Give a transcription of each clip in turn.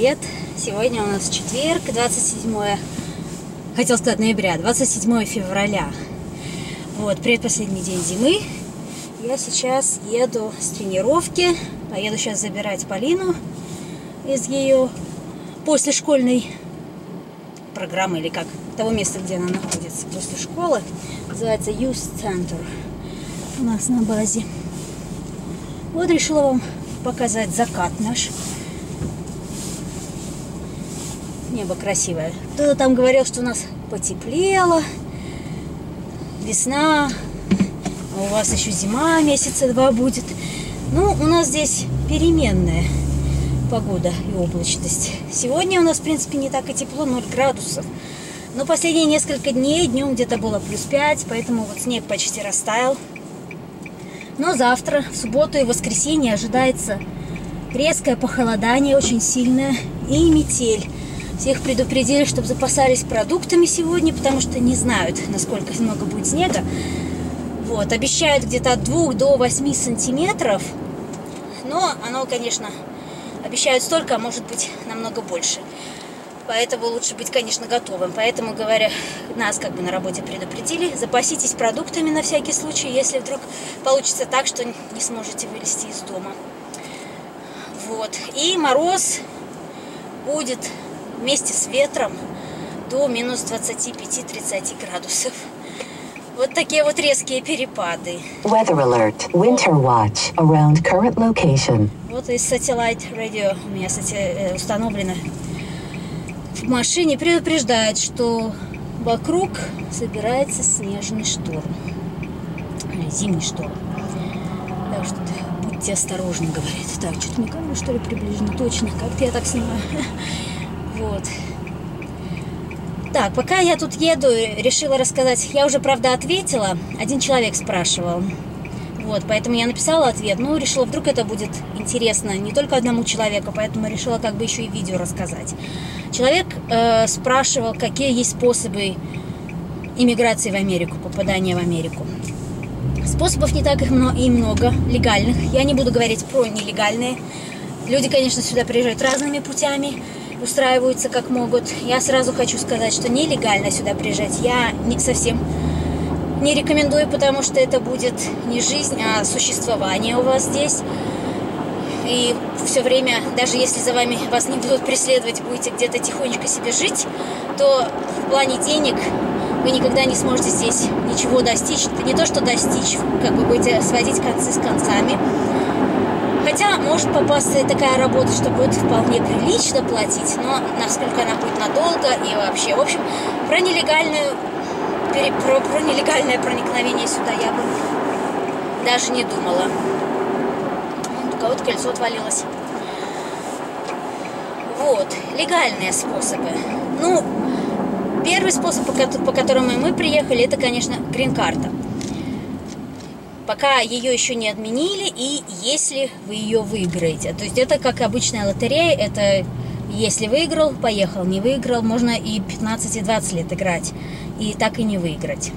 привет! Сегодня у нас четверг, 27, хотел сказать ноября, 27 февраля. Вот, предпоследний день зимы. Я сейчас еду с тренировки, поеду сейчас забирать Полину из ее послешкольной программы, или как, того места, где она находится после школы. Называется Youth Center у нас на базе. Вот решила вам показать закат наш. Небо красивое. Кто-то там говорил, что у нас потеплело, весна, а у вас еще зима месяца два будет. Ну, у нас здесь переменная погода и облачность. Сегодня у нас, в принципе, не так и тепло, 0 градусов. Но последние несколько дней днем где-то было плюс 5, поэтому вот снег почти растаял. Но завтра, в субботу и воскресенье ожидается резкое похолодание, очень сильное, и метель. Всех предупредили, чтобы запасались продуктами сегодня, потому что не знают, насколько много будет снега. Вот, обещают где-то от 2 до 8 сантиметров, но оно, конечно, обещают столько, а может быть намного больше. Поэтому лучше быть, конечно, готовым. Поэтому, говоря, нас как бы на работе предупредили, запаситесь продуктами на всякий случай, если вдруг получится так, что не сможете вылезти из дома. Вот. И мороз будет вместе с ветром до минус 25-30 градусов. Вот такие вот резкие перепады. Weather alert. Winter watch around current location. Вот из Satellite Radio у меня, кстати, э, установлено в машине предупреждает, что вокруг собирается снежный шторм. Зимний шторм. Так что будьте осторожны, говорит. Так, что-то мне камеру, что ли, приближено? Точно, как-то я так снимаю. Вот. Так, пока я тут еду, решила рассказать. Я уже, правда, ответила. Один человек спрашивал. Вот, поэтому я написала ответ. Ну, решила, вдруг это будет интересно не только одному человеку, поэтому решила как бы еще и видео рассказать. Человек э, спрашивал, какие есть способы иммиграции в Америку, попадания в Америку. Способов не так их много, и много, легальных. Я не буду говорить про нелегальные. Люди, конечно, сюда приезжают разными путями, устраиваются как могут. Я сразу хочу сказать, что нелегально сюда приезжать я не совсем не рекомендую, потому что это будет не жизнь, а существование у вас здесь и все время, даже если за вами вас не будут преследовать, будете где-то тихонечко себе жить, то в плане денег вы никогда не сможете здесь ничего достичь. Это не то, что достичь, как вы будете сводить концы с концами. Хотя может попасться и такая работа, что будет вполне прилично платить, но насколько она будет надолго и вообще. В общем, про нелегальную про, про нелегальное проникновение сюда я бы даже не думала кого-то кольцо отвалилось. Вот, легальные способы. Ну, первый способ, по которому мы приехали, это, конечно, грин-карта. Пока ее еще не отменили, и если вы ее выиграете. То есть это как обычная лотерея, это если выиграл, поехал, не выиграл, можно и 15, и 20 лет играть, и так и не выиграть.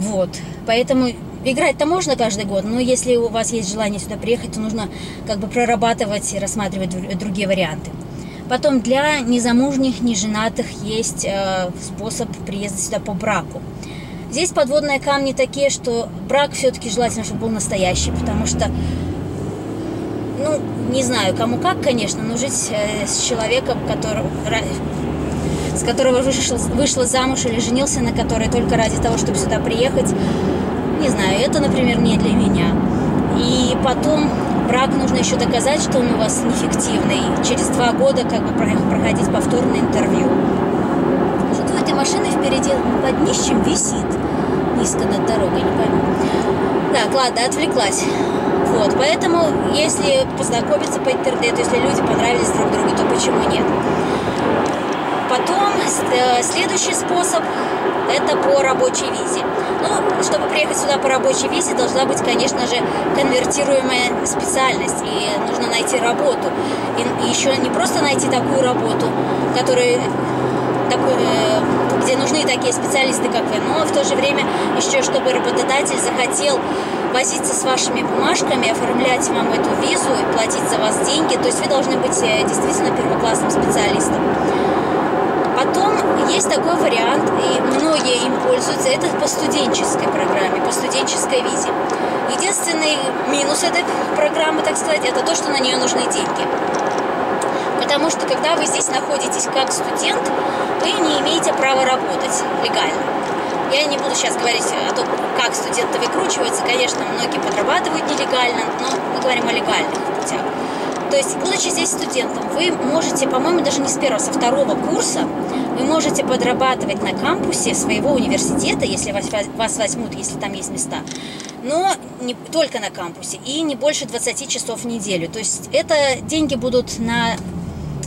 Вот, поэтому Играть-то можно каждый год, но если у вас есть желание сюда приехать, то нужно как бы прорабатывать и рассматривать другие варианты. Потом для незамужних, неженатых есть э, способ приезда сюда по браку. Здесь подводные камни такие, что брак все-таки желательно, чтобы был настоящий, потому что, ну, не знаю, кому как, конечно, но жить э, с человеком, который, с которого вышла, вышла замуж или женился на которой только ради того, чтобы сюда приехать, не знаю, это, например, не для меня. И потом брак нужно еще доказать, что он у вас неэффективный. Через два года как бы проходить повторное интервью. Этой машины впереди под днищем висит низко над дорогой, не пойму. Так, ладно, отвлеклась. Вот, поэтому, если познакомиться по интернету, если люди понравились друг другу, то почему нет? Потом э, следующий способ – это по рабочей визе. Ну, чтобы приехать сюда по рабочей визе, должна быть, конечно же, конвертируемая специальность. И нужно найти работу. И еще не просто найти такую работу, которая такую, э, где нужны такие специалисты, как вы, но в то же время еще, чтобы работодатель захотел возиться с вашими бумажками, оформлять вам эту визу и платить за вас деньги. То есть вы должны быть э, действительно первоклассным специалистом. Потом есть такой вариант, и многие им пользуются, это по студенческой программе, по студенческой визе. Единственный минус этой программы, так сказать, это то, что на нее нужны деньги. Потому что когда вы здесь находитесь как студент, вы не имеете права работать легально. Я не буду сейчас говорить о том, как студенты выкручиваются. Конечно, многие подрабатывают нелегально, но мы говорим о легальных путях. То есть, будучи здесь студентом, вы можете, по-моему, даже не с первого, со второго курса, вы можете подрабатывать на кампусе своего университета, если вас, вас возьмут, если там есть места, но не только на кампусе, и не больше 20 часов в неделю. То есть, это деньги будут на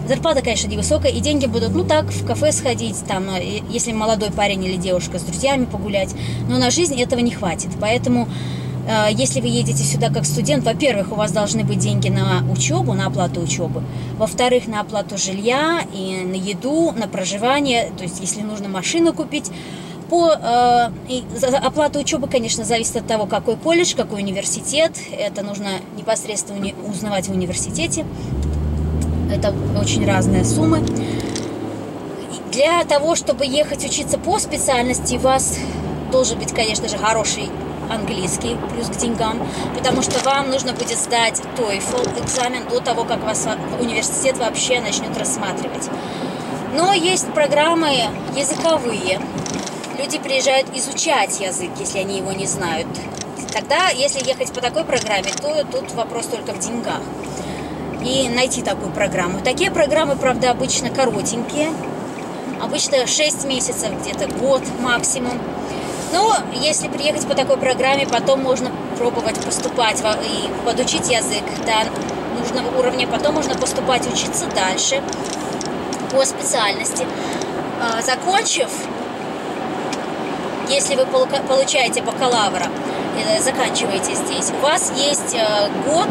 Зарплата, конечно, невысокая, и деньги будут, ну так, в кафе сходить, там, э, если молодой парень или девушка с друзьями погулять, но на жизнь этого не хватит. Поэтому э, если вы едете сюда как студент, во-первых, у вас должны быть деньги на учебу, на оплату учебы. Во-вторых, на оплату жилья и на еду, на проживание. То есть, если нужно машину купить. По э, оплата учебы, конечно, зависит от того, какой колледж, какой университет. Это нужно непосредственно узнавать в университете. Это очень разные суммы. Для того, чтобы ехать учиться по специальности, у вас должен быть, конечно же, хороший английский, плюс к деньгам, потому что вам нужно будет сдать TOEFL экзамен до того, как вас университет вообще начнет рассматривать. Но есть программы языковые. Люди приезжают изучать язык, если они его не знают. Тогда, если ехать по такой программе, то тут вопрос только в деньгах и найти такую программу. Такие программы, правда, обычно коротенькие, обычно 6 месяцев, где-то год максимум. Но если приехать по такой программе, потом можно пробовать поступать и подучить язык до нужного уровня, потом можно поступать учиться дальше по специальности. А, закончив, если вы получаете бакалавра, э, заканчиваете здесь, у вас есть э, год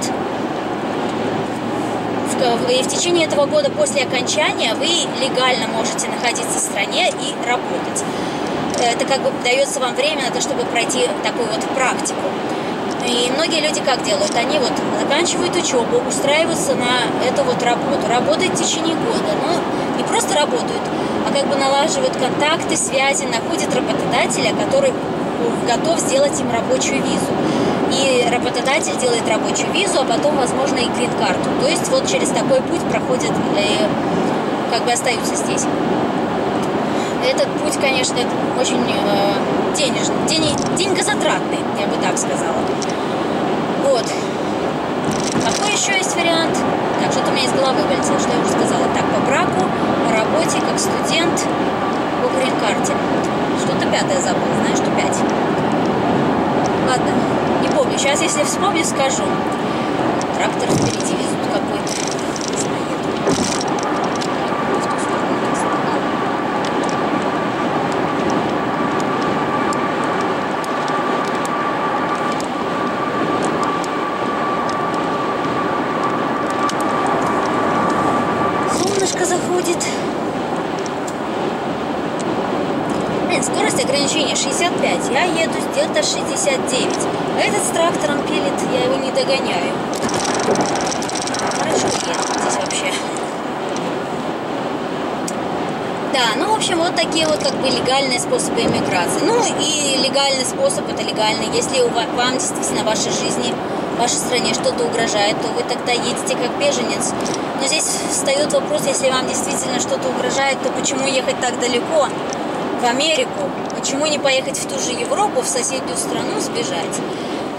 в течение этого года после окончания вы легально можете находиться в стране и работать. Это как бы дается вам время на то, чтобы пройти такую вот практику. И многие люди как делают? Они вот заканчивают учебу, устраиваются на эту вот работу, работают в течение года, но не просто работают, а как бы налаживают контакты, связи, находят работодателя, который готов сделать им рабочую визу и работодатель делает рабочую визу, а потом, возможно, и грин-карту. То есть вот через такой путь проходят и как бы остаются здесь. Этот путь, конечно, очень э, денежный, день, деньгозатратный, я бы так сказала. Вот. Какой еще есть вариант? Так, что-то у меня из головы вылетело, что я уже сказала. Так, по браку, по работе, как студент, по грин-карте. Что-то пятое забыл, знаешь, что пять. Ладно, не помню. Сейчас, если вспомню, скажу. Трактор впереди везут какой-то. Солнышко заходит. скорость ограничения 65, я еду где-то 69. А этот с трактором пилит, я его не догоняю. Хорошо едет здесь вообще. Да, ну, в общем, вот такие вот как бы легальные способы иммиграции. Ну, и легальный способ, это легальный. Если у вас, вам действительно в вашей жизни, в вашей стране что-то угрожает, то вы тогда едете как беженец. Но здесь встает вопрос, если вам действительно что-то угрожает, то почему ехать так далеко? в Америку, почему не поехать в ту же Европу, в соседнюю страну сбежать?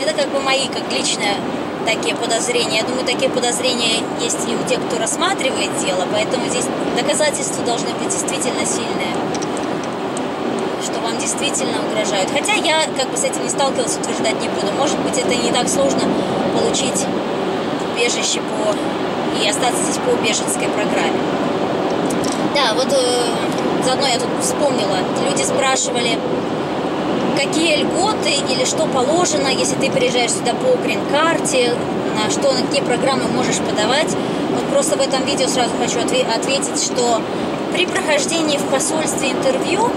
Это как бы мои, как личные такие подозрения. Я думаю, такие подозрения есть и у тех, кто рассматривает дело, поэтому здесь доказательства должны быть действительно сильные, что вам действительно угрожают. Хотя я как бы с этим не сталкивалась, утверждать не буду. Может быть, это не так сложно получить убежище по и остаться здесь по беженской программе. Да, вот э, заодно я тут вспомнила, люди спрашивали, какие льготы или что положено, если ты приезжаешь сюда по грин-карте, на что, на какие программы можешь подавать. Вот просто в этом видео сразу хочу ответить, что при прохождении в посольстве интервью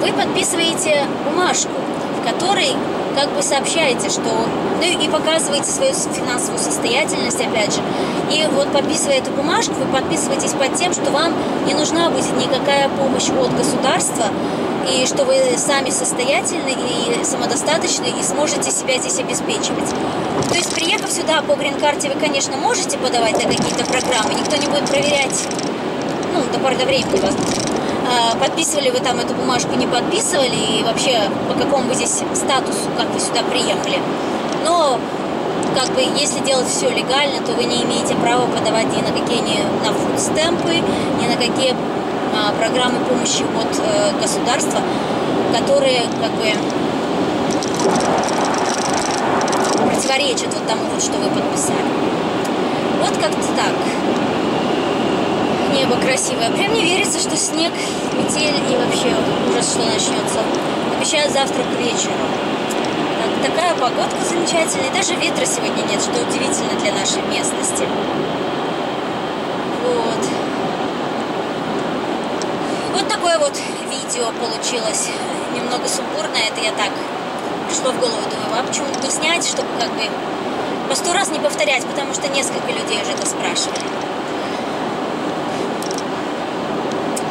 вы подписываете бумажку, в которой как бы сообщаете, что... Ну и показываете свою финансовую состоятельность, опять же. И вот подписывая эту бумажку, вы подписываетесь под тем, что вам не нужна будет никакая помощь от государства, и что вы сами состоятельны и самодостаточны, и сможете себя здесь обеспечивать. То есть, приехав сюда по грин-карте, вы, конечно, можете подавать на какие-то программы, никто не будет проверять, ну, до поры до времени. А, подписывали вы там эту бумажку, не подписывали, и вообще по какому вы здесь статусу, как вы сюда приехали. Но как бы, если делать все легально, то вы не имеете права подавать ни на какие ни на фудстемпы, ни на какие программы помощи от э, государства, которые как бы противоречат вот тому, что вы подписали. Вот как-то так небо красивое. Прям не верится, что снег, метель и вообще ужас, что начнется. Обещают завтра к вечеру. Так, такая погодка замечательная. даже ветра сегодня нет, что удивительно для нашей местности. Вот. Вот такое вот видео получилось. Немного сумбурное. Это я так пришло в голову. Думаю, а почему не снять, чтобы как бы по сто раз не повторять, потому что несколько людей уже это спрашивали.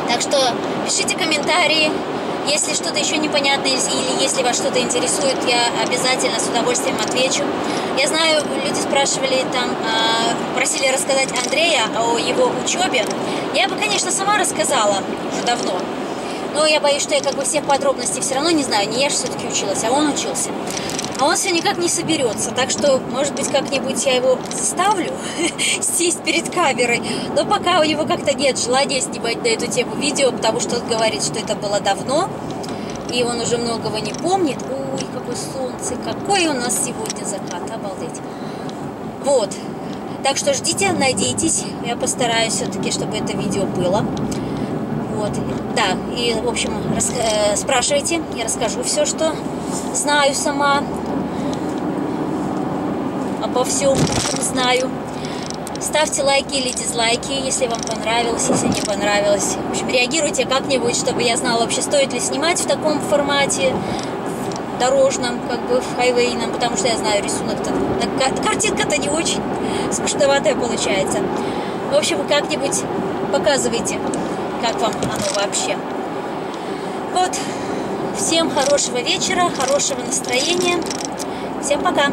Так что пишите комментарии, если что-то еще непонятно или если вас что-то интересует, я обязательно с удовольствием отвечу. Я знаю, люди спрашивали там, а, просили рассказать Андрея о его учебе. Я бы, конечно, сама рассказала уже давно, но я боюсь, что я как бы всех подробностей все равно не знаю. Не я же все-таки училась, а он учился. А он все никак не соберется. Так что, может быть, как-нибудь я его заставлю сесть перед камерой. Но пока у него как-то нет желания снимать на эту тему видео, потому что он говорит, что это было давно. И он уже многого не помнит. Ой, какое солнце, какой у нас сегодня закат, обалдеть. Вот. Так что ждите, надейтесь. Я постараюсь все-таки, чтобы это видео было. Вот. Да, и, в общем, рас... э, спрашивайте, я расскажу все, что знаю сама обо всем, знаю. Ставьте лайки или дизлайки, если вам понравилось, если не понравилось. В общем, реагируйте как-нибудь, чтобы я знала вообще, стоит ли снимать в таком формате, дорожном, как бы в хайвейном, потому что я знаю, рисунок-то, картинка-то не очень скучноватая получается. В общем, как-нибудь показывайте, как вам оно вообще. Вот. Всем хорошего вечера, хорошего настроения. Всем пока!